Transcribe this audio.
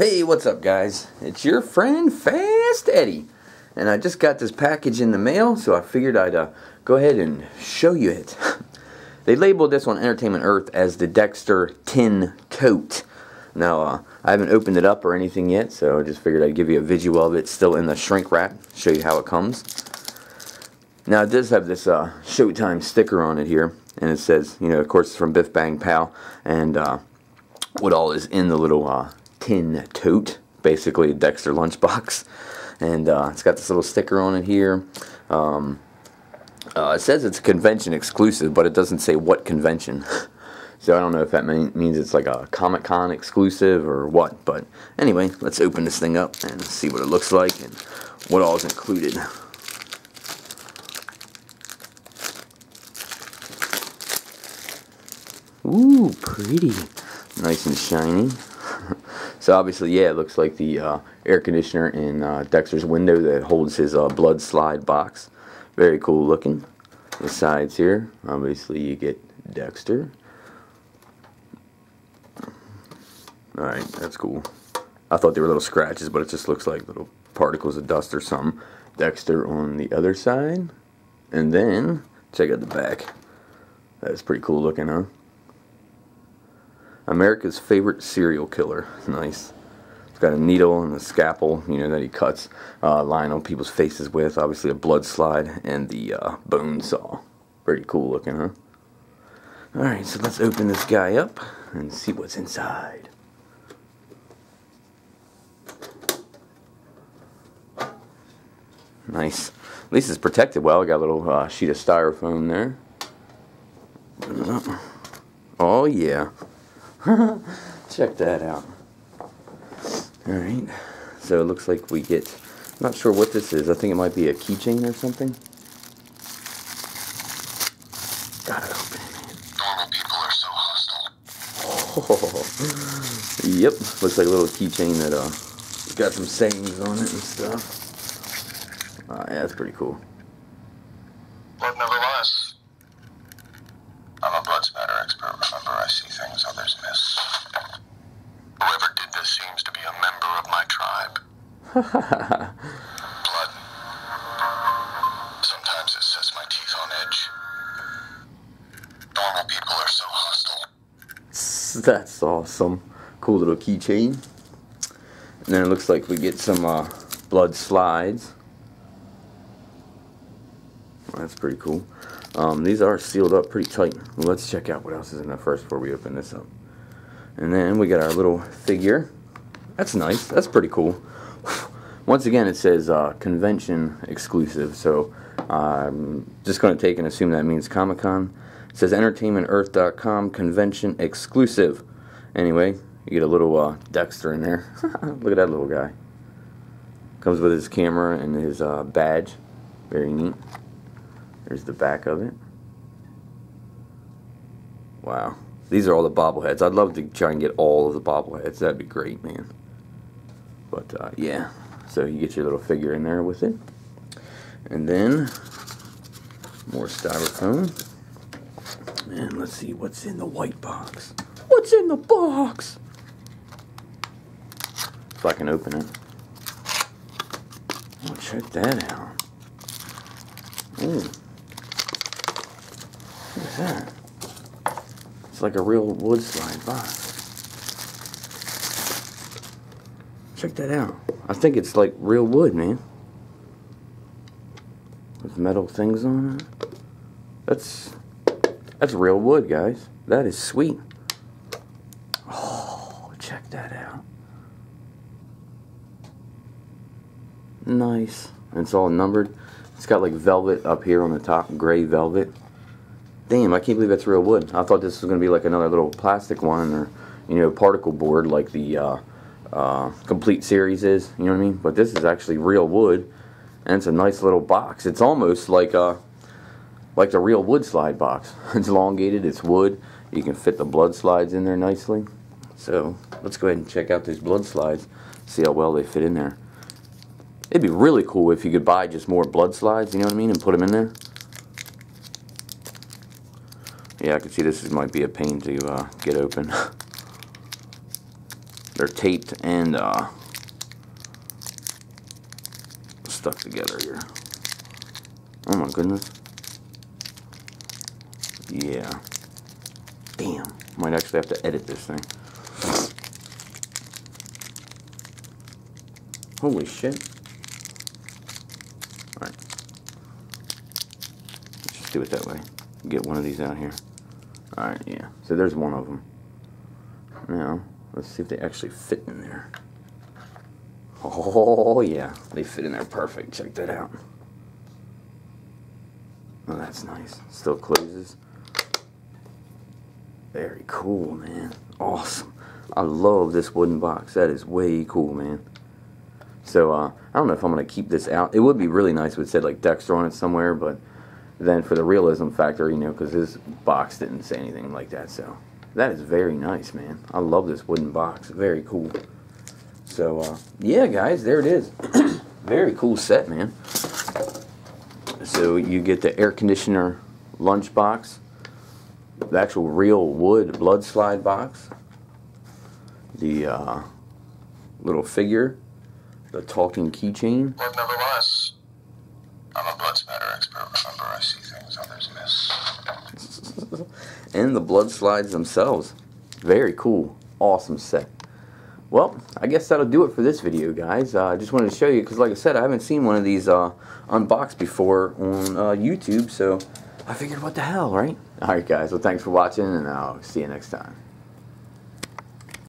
Hey, what's up, guys? It's your friend Fast Eddie, and I just got this package in the mail, so I figured I'd uh, go ahead and show you it. they labeled this on Entertainment Earth as the Dexter Tin Tote. Now, uh, I haven't opened it up or anything yet, so I just figured I'd give you a visual of it still in the shrink wrap, show you how it comes. Now, it does have this uh, Showtime sticker on it here, and it says, you know, of course, it's from Bif Bang Pow, and uh, what all is in the little uh, tin tote, basically a Dexter lunchbox. And uh, it's got this little sticker on it here. Um, uh, it says it's a convention exclusive, but it doesn't say what convention. so I don't know if that mean, means it's like a Comic Con exclusive or what. But anyway, let's open this thing up and see what it looks like and what all is included. Ooh, pretty. Nice and shiny. So obviously, yeah, it looks like the uh, air conditioner in uh, Dexter's window that holds his uh, blood slide box. Very cool looking. The sides here, obviously you get Dexter. Alright, that's cool. I thought they were little scratches, but it just looks like little particles of dust or something. Dexter on the other side. And then, check out the back. That's pretty cool looking, huh? America's favorite serial killer. Nice. It's got a needle and a scalpel, you know, that he cuts uh, line on people's faces with. Obviously, a blood slide and the uh, bone saw. Pretty cool looking, huh? Alright, so let's open this guy up and see what's inside. Nice. At least it's protected well. I got a little uh, sheet of styrofoam there. Oh, yeah. Check that out. Alright, so it looks like we get, not sure what this is. I think it might be a keychain or something. Got it open. Normal people are so hostile. Oh, yep, looks like a little keychain that uh, got some sayings on it and stuff. Uh, yeah, that's pretty cool. Blood never lies. I'm a blood spatter expert. Remember, I see things others miss. Whoever did this seems to be a member of my tribe. Blood. Sometimes it sets my teeth on edge. Normal people are so hostile. That's awesome. Cool little keychain. And then it looks like we get some uh, blood slides. That's pretty cool. Um, these are sealed up pretty tight. Let's check out what else is in there first before we open this up. And then we got our little figure. That's nice. That's pretty cool. Once again, it says uh, convention exclusive. So I'm just going to take and assume that means Comic Con. It says entertainmentearth.com convention exclusive. Anyway, you get a little uh, Dexter in there. Look at that little guy. Comes with his camera and his uh, badge. Very neat. There's the back of it. Wow. These are all the bobbleheads. I'd love to try and get all of the bobbleheads. That'd be great, man. But, uh, yeah. So you get your little figure in there with it. And then, more styrofoam. And let's see what's in the white box. What's in the box? If I can open it. Oh, check that out. Ooh. What is that? It's like a real wood slide box. Check that out. I think it's like real wood, man. With metal things on it. That's that's real wood, guys. That is sweet. Oh, check that out. Nice. And it's all numbered. It's got like velvet up here on the top, gray velvet. Damn, I can't believe that's real wood. I thought this was going to be like another little plastic one or, you know, particle board like the uh, uh, complete series is. You know what I mean? But this is actually real wood, and it's a nice little box. It's almost like a, like the real wood slide box. It's elongated. It's wood. You can fit the blood slides in there nicely. So let's go ahead and check out these blood slides. See how well they fit in there. It'd be really cool if you could buy just more blood slides. You know what I mean? And put them in there. Yeah, I can see this might be a pain to uh, get open. they're taped and uh, stuck together here. Oh my goodness. Yeah. Damn. Might actually have to edit this thing. Holy shit. Alright. Let's just do it that way. Get one of these out here. Alright, yeah. So there's one of them. Now, let's see if they actually fit in there. Oh, yeah. They fit in there perfect. Check that out. Oh, that's nice. Still closes. Very cool, man. Awesome. I love this wooden box. That is way cool, man. So, uh, I don't know if I'm going to keep this out. It would be really nice if it said, like, Dexter on it somewhere, but then for the realism factor, you know, because his box didn't say anything like that, so that is very nice, man. I love this wooden box. Very cool. So, uh, yeah, guys, there it is. very cool set, man. So you get the air conditioner lunch box, the actual real wood blood slide box, the uh, little figure, the talking keychain. I'm a blood spatter expert. Remember, I see things others miss. and the blood slides themselves. Very cool. Awesome set. Well, I guess that'll do it for this video, guys. Uh, I just wanted to show you, because like I said, I haven't seen one of these uh, unboxed before on uh, YouTube, so I figured what the hell, right? Alright guys, well thanks for watching, and I'll see you next time.